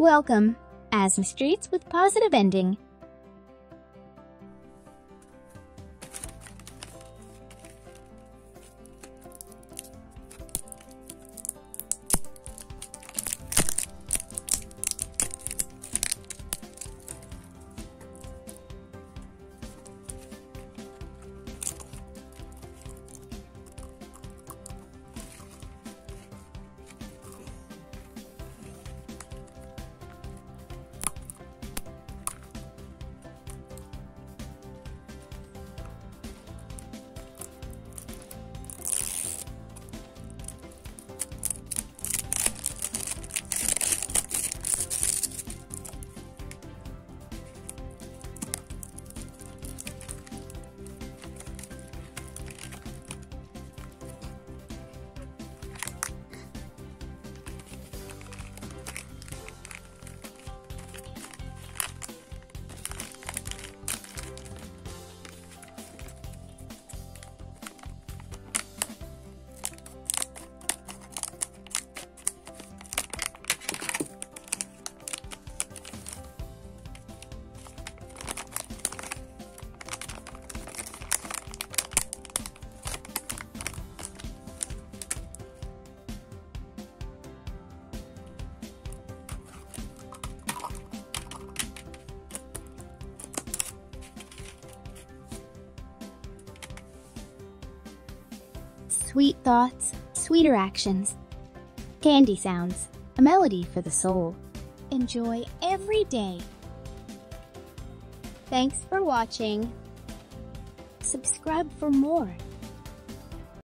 Welcome, ASMR Streets with positive ending. Sweet thoughts, sweeter actions. Candy sounds, a melody for the soul. Enjoy every day. Thanks for watching. Subscribe for more.